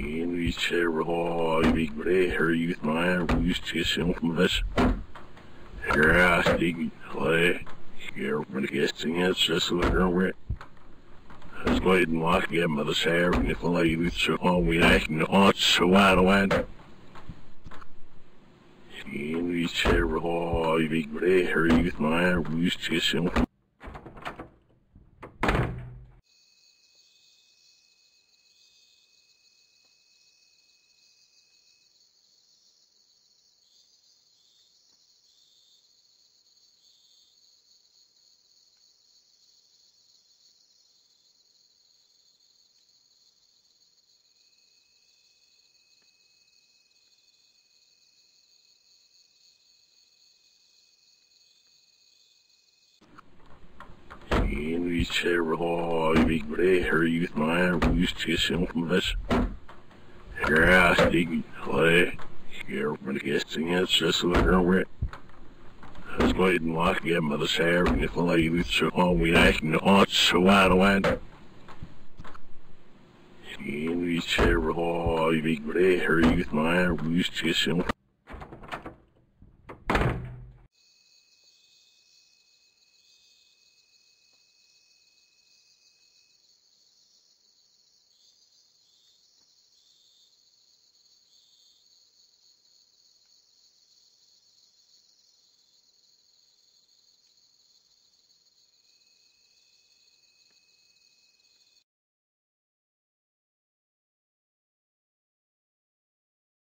hva vi greier ut med rustisjon med this. Grastig, play, scare for the guessing it's just looking right. I was going to walk again by the sair and if I lay with so on we acting on so wide away. vi ser hva vi greier ut med rustisjon vi ser hva vi greier ut med rustisjon med this. Grastig, play, scare for the guessing it's just looking right. I was going to walk again by the sair and if I with so on we acting on so wide away. vi ser hva vi greier ut med rustisjon